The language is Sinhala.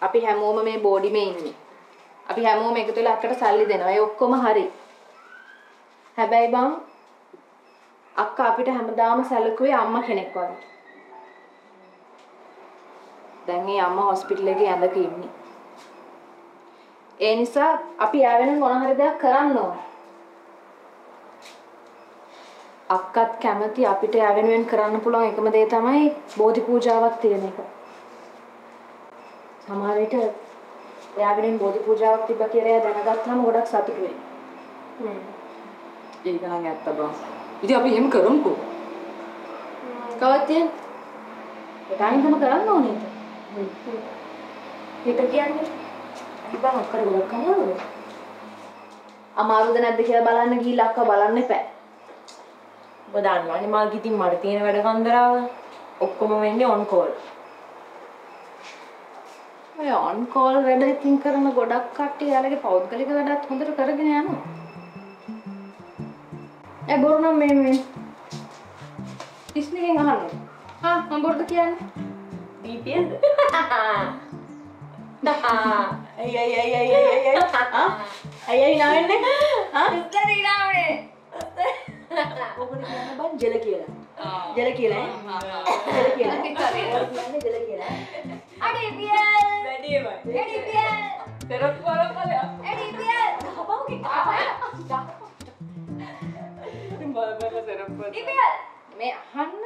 අපි හැමෝම මේ බෝඩිමේ ඉන්නේ. අපි හැමෝම එකතු වෙලා අක්කට සල්ලි දෙනවා. ඒ ඔක්කොම හරි. හැබැයි බං අක්කා අපිට හැමදාම සැලකුවේ අම්මා කෙනෙක් වගේ. දැන් මේ අම්මා හොස්පිටල් එකේ ඇඳක ඉන්නේ. ඒ නිසා අපි යාවෙන මොන හරි දෙයක් කරන්න ඕන. අක්කත් කැමති අපිට යාවෙනුවෙන් කරන්න පුළුවන් එකම දේ තමයි බෝධි පූජාවක් තියෙන එක. සමහර විට එයාගෙන් බෝධි පූජාවක් තිබ්බ කියලා එයා දැනගත්තාම ගොඩක් සතුටු වෙනවා. ඒක නම් ඇත්ත බං. ඉතින් අපි එහෙම කරමුකෝ. කවද තියෙන්නේ? ඒකයින්දම කරන්න ඕනේ. හිත කියන්නේ අයි බං අක්කර ගොඩක් අමාරුද? අමාරුද නැද්ද කියලා බලන්න ගිහිල්ලා අක්කා බලන්න එපා. ඔබ දන්නවනේ මල් ඉතින් මට තියෙන වැඩ කන්දරාව ඔක්කොම වෙන්නේ ඔන් කෝල්. ඔය ඔන් කෝල් වැඩ ඉතින් කරන ගොඩක් කට්ටිය යාලගේ පෞද්ගලික වැඩත් හොඳට කරගෙන යනවා. ඒ බොරු නම් මේ මේ ඩිස්නිගෙන් අහන්න. ආ මම බොරුද කියන්නේ? BPLද? අයි අයි අයි අයි අයි අයි අයි අයි නාවෙන්නේ. ආ? ඉස්සර ඉනාවනේ ඔබට කියන්න බං ජල කියලා. ජල කියලා ඈ? ජල කියලා. ජල කියලා පෙරත් වරකල එඩි පියල් ගහපවගේ ගහපව ඉතින් බල බල සරප්ප මේ අහන්න